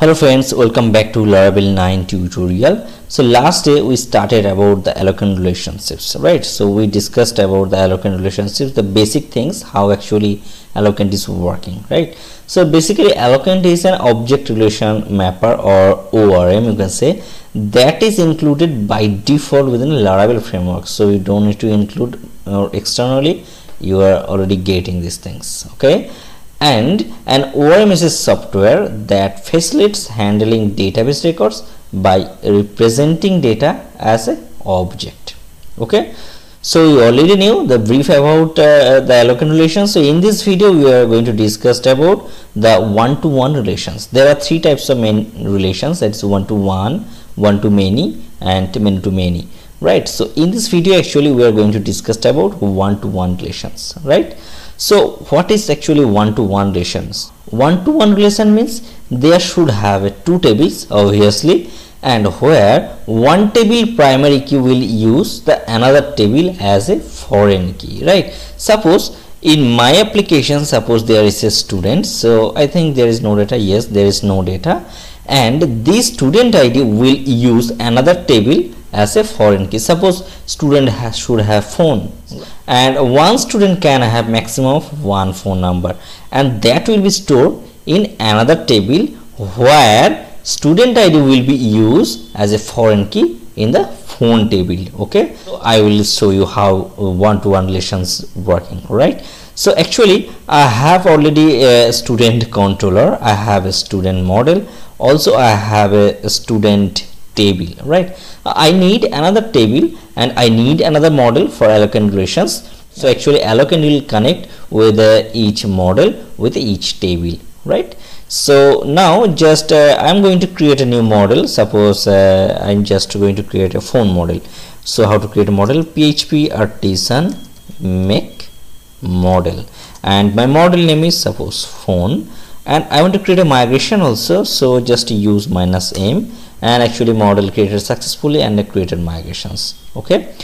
hello friends welcome back to laravel 9 tutorial. So last day we started about the eloquent relationships right? So we discussed about the eloquent relationships the basic things how actually eloquent is working right? So basically eloquent is an object relation mapper or orm you can say that is included by default within laravel framework. So you don't need to include or externally you are already getting these things okay and an a software that facilitates handling database records by representing data as a object. Okay? So you already knew the brief about uh, the eloquent relations so in this video we are going to discuss about the one-to-one -one relations. There are three types of main relations. That's one-to-one one-to-many and many-to-many. Right? So in this video actually we are going to discuss about one-to-one -one relations. Right so what is actually one-to-one -one relations? One-to-one -one relation means there should have two tables obviously and where one table primary key will use the another table as a foreign key right? Suppose in my application suppose there is a student so i think there is no data. Yes there is no data. And this student id will use another table as a foreign key. Suppose student has, should have phone and one student can have maximum of one phone number. And that will be stored in another table where student id will be used as a foreign key in the phone table. Okay? So i will show you how one-to-one -one relations working. Right so actually i have already a student controller. I have a student model. Also i have a student table. Right? I need another table and i need another model for eloquent relations so actually eloquent will connect with uh, each model with each table right? So now just uh, i'm going to create a new model. Suppose uh, i'm just going to create a phone model. So how to create a model? Php artisan make model. And my model name is suppose phone. And i want to create a migration also. So just use minus m and actually model created successfully and created migrations okay?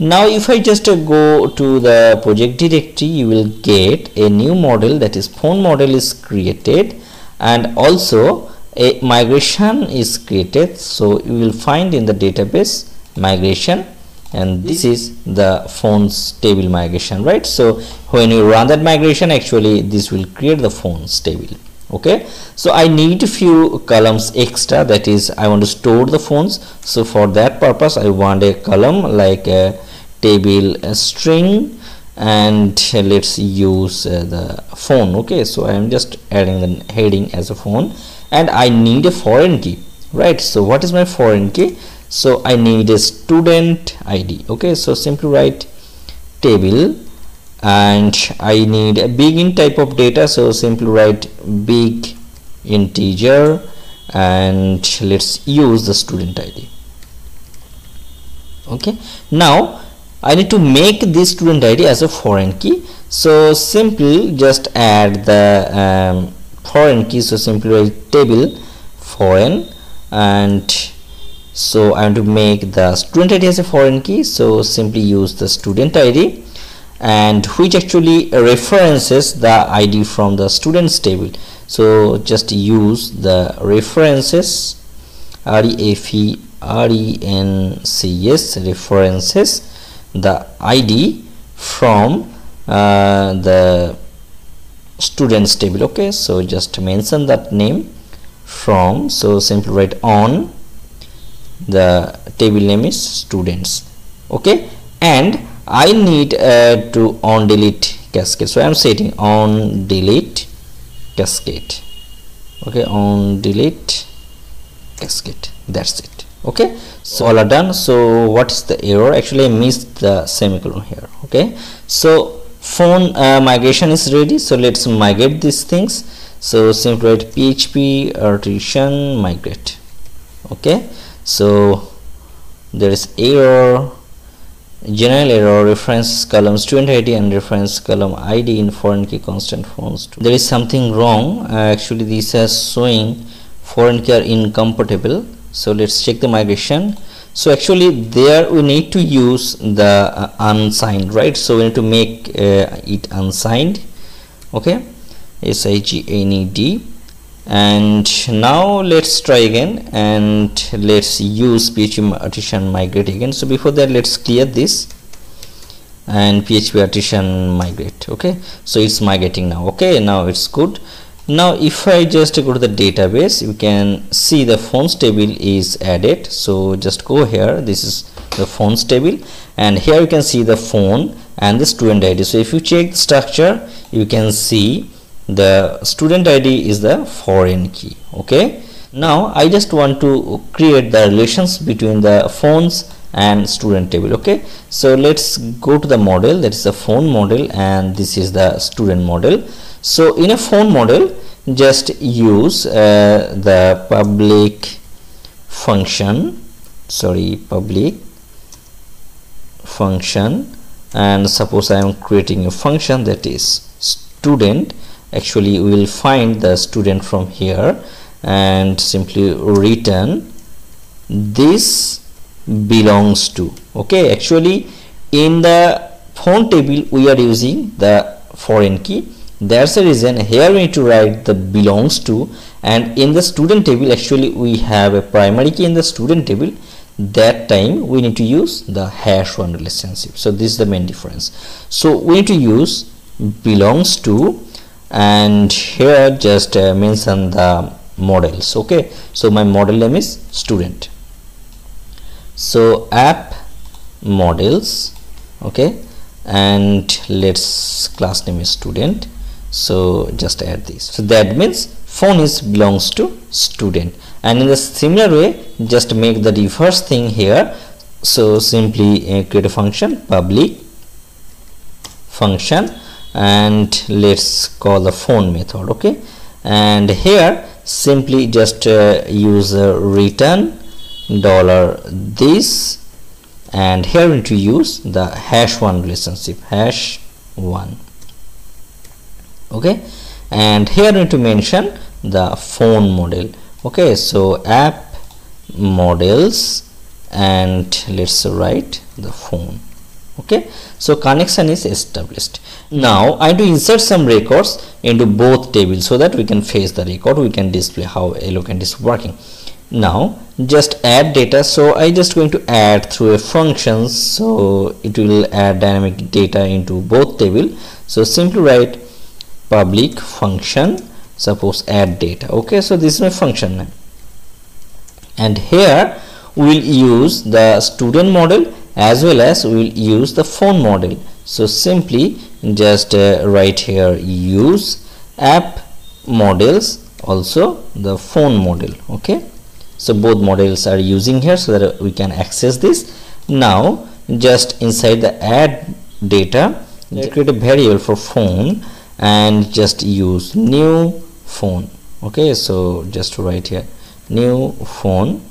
Now if i just uh, go to the project directory you will get a new model that is phone model is created and also a migration is created. So you will find in the database migration and this is the phones table migration right? So when you run that migration actually this will create the phones table okay? So i need a few columns extra that is i want to store the phones. So for that purpose i want a column like a table a string and let's use uh, the phone. Okay? So i am just adding the heading as a phone. And i need a foreign key right? So what is my foreign key? So i need a student id okay? So simply write table and I need a big int type of data so simply write big integer and let's use the student ID okay now I need to make this student ID as a foreign key. So simply just add the um, foreign key so simply write table foreign and so I want to make the student ID as a foreign key. So simply use the student ID and which actually references the id from the students table. So just use the references r e f e r e n c s references the id from uh, the students table okay? So just mention that name from so simply write on the table name is students okay? And I need uh, to on delete cascade. So I am setting on delete cascade. Okay on delete cascade. That's it. Okay? So all are done. So what is the error? Actually I missed the semicolon here. Okay? So phone uh, migration is ready. So let's migrate these things. So simply write php artisan migrate. Okay? So there is error general error reference column student id and reference column id in foreign key constraint phones there is something wrong. Uh, actually these are showing foreign key are incompatible. So let's check the migration. So actually there we need to use the uh, unsigned right? So we need to make uh, it unsigned. Okay? S i g n e d and now let's try again and let's use php artisan migrate again. So before that let's clear this and php artisan migrate okay? So it's migrating now okay? Now it's good. Now if i just go to the database you can see the phones table is added. So just go here. This is the phones table. And here you can see the phone and the student id so if you check the structure you can see the student id is the foreign key okay? Now i just want to create the relations between the phones and student table okay? So let's go to the model. That is the phone model and this is the student model. So in a phone model just use uh, the public function sorry public function. And suppose I am creating a function that is student actually we will find the student from here and simply return. This belongs to okay? Actually in the phone table we are using the foreign key. That's the reason. Here we need to write the belongs to. And in the student table actually we have a primary key in the student table. That time we need to use the has one relationship. So this is the main difference. So we need to use belongs to and here just uh, mention the models okay? So my model name is student. So app models okay? And let's class name is student. So just add this. So that means phone is belongs to student. And in the similar way just make the reverse thing here. So simply uh, create a function public function and let's call the phone method okay? And here simply just uh, use return dollar this and here we need to use the has one relationship has one okay? And here we need to mention the phone model okay? So app models and let's write the phone okay? So connection is established. Now i to insert some records into both tables so that we can face the record. We can display how eloquent is working. Now just add data. So i just going to add through a function. So it will add dynamic data into both table. So simply write public function. Suppose add data. Okay? So this is my function and here we will use the student model as well as we will use the phone model. So simply just uh, write here use app models also the phone model okay? So both models are using here so that we can access this. Now just inside the add data let's create a variable for phone and just use new phone okay? So just write here new phone.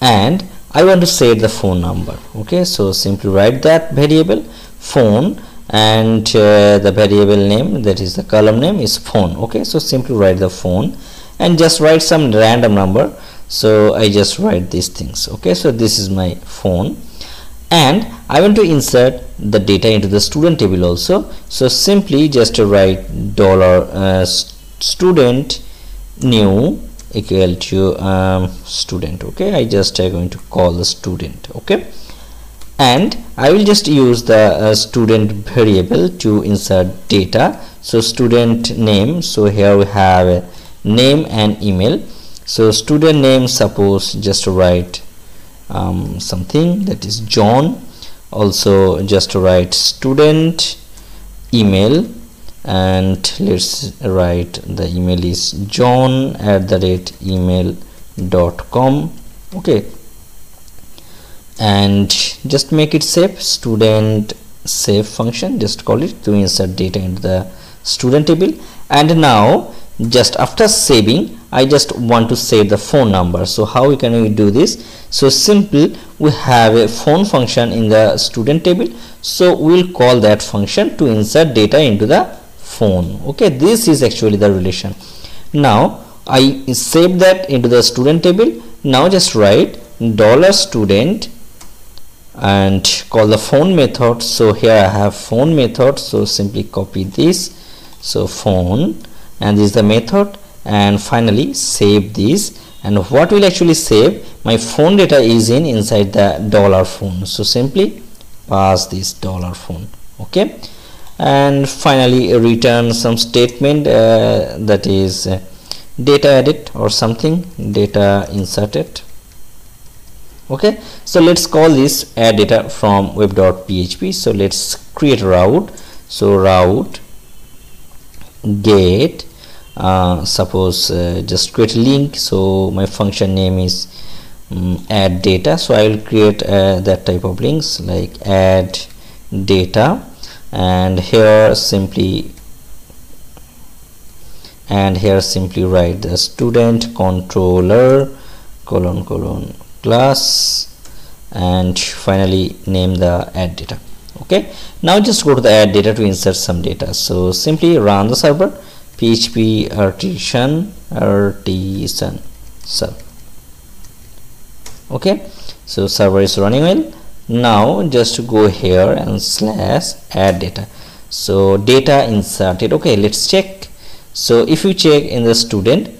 And I want to set the phone number okay? So simply write that variable phone and uh, the variable name that is the column name is phone okay? So simply write the phone and just write some random number. So I just write these things okay? So this is my phone. And I want to insert the data into the student table also. So simply just write dollar uh, student new equal to um, student okay? I just uh, going to call the student okay? And I will just use the uh, student variable to insert data. So student name so here we have a name and email. So student name suppose just to write um, something that is John. Also just to write student email and let's write the email is john at the rate email dot com. Okay. And just make it safe student save function. Just call it to insert data into the student table. And now just after saving I just want to save the phone number. So how we can we do this? So simple we have a phone function in the student table. So we'll call that function to insert data into the phone. Okay this is actually the relation. Now I save that into the student table. Now just write dollar student and call the phone method. So here I have phone method. So simply copy this. So phone. And this is the method. And finally save this. And what will actually save? My phone data is in inside the dollar phone. So simply pass this dollar phone. Okay and finally return some statement uh, that is uh, data edit or something data inserted. Okay so let's call this add data from web.php so let's create a route. So route get uh, suppose uh, just create a link. So my function name is um, add data. So I will create uh, that type of links like add data and here simply and here simply write the student controller colon colon class and finally name the add data. Okay? Now just go to the add data to insert some data. So simply run the server php artisan artisan server okay? So server is running well now just go here and slash add data. So data inserted. Okay let's check. So if you check in the student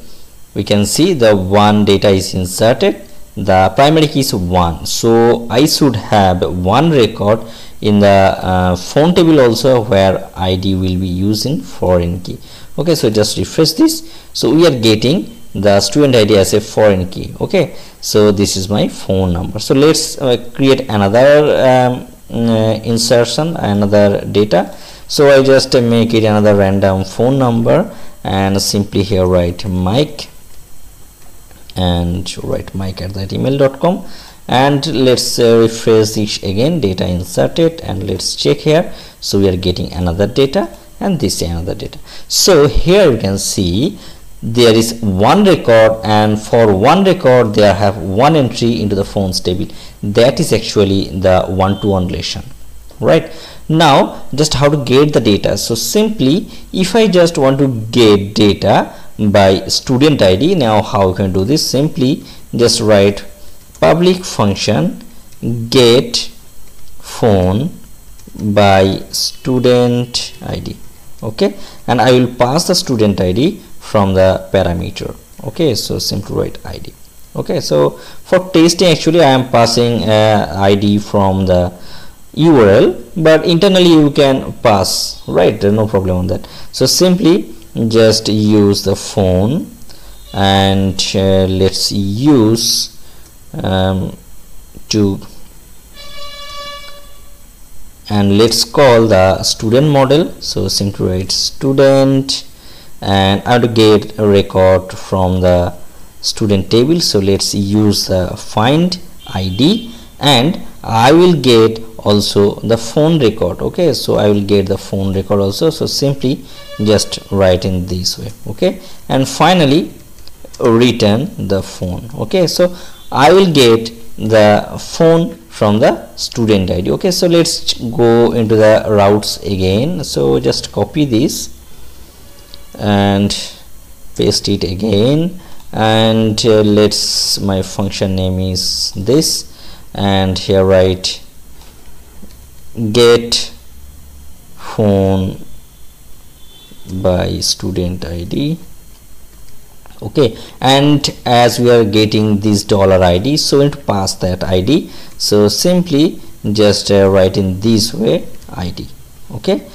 we can see the one data is inserted. The primary key is 1 so I should have one record in the uh, phone table also where ID will be using foreign key. Okay so just refresh this. So we are getting the student id as a foreign key okay? So this is my phone number. So let's uh, create another um, uh, insertion another data. So i just uh, make it another random phone number and simply here write mike and write mike at that email.com and let's uh, refresh this again data inserted and let's check here. So we are getting another data and this another data. So here you can see there is one record and for one record there have one entry into the phones table that is actually the one-to-one -one relation right? Now just how to get the data. So simply if i just want to get data by student id now how you can do this? Simply just write public function get phone by student id okay? And I will pass the student ID from the parameter. Okay so simply write ID okay so for testing actually I am passing uh, ID from the URL but internally you can pass right? No problem on that. So simply just use the phone and uh, let's use um, to and let's call the student model. So simply write student and I have to get a record from the student table. So let's use the find id and I will get also the phone record. Okay. So I will get the phone record also. So simply just write in this way. Okay. And finally return the phone. Okay. So I will get the phone from the student id okay. So let's go into the routes again. So just copy this and paste it again. And uh, let's my function name is this. And here write get phone by student id okay. And as we are getting this dollar id so to pass that id so simply just uh, write in this way id okay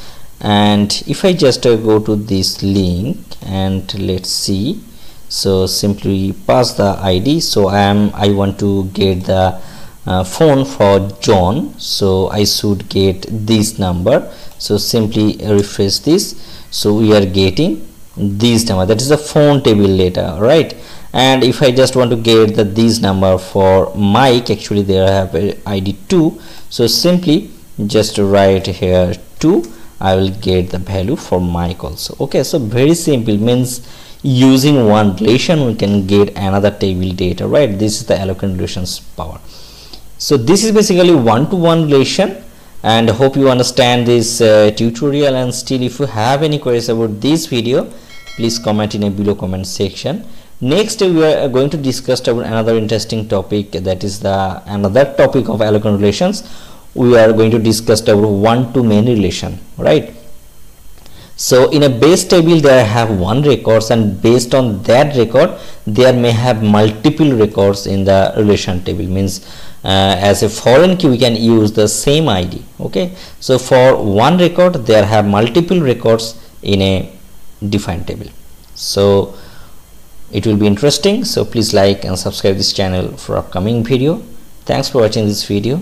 and if i just uh, go to this link and let's see. So simply pass the id so i am i want to get the uh, phone for john. So i should get this number. So simply refresh this. So we are getting this number. That is the phone table data right? And if I just want to get the this number for Mike actually there I have ID 2 so simply just write here 2 I will get the value for Mike also. Okay so very simple means using one relation we can get another table data right? This is the eloquent relations power. So this is basically one-to-one -one relation and hope you understand this uh, tutorial. And still if you have any queries about this video please comment in a below comment section. Next we are going to discuss about another interesting topic that is the another topic of eloquent relations we are going to discuss about one to many relation right? So in a base table there have one records and based on that record there may have multiple records in the relation table. Means uh, as a foreign key we can use the same id okay? So for one record there have multiple records in a defined table. So it will be interesting. So please like and subscribe this channel for upcoming video. Thanks for watching this video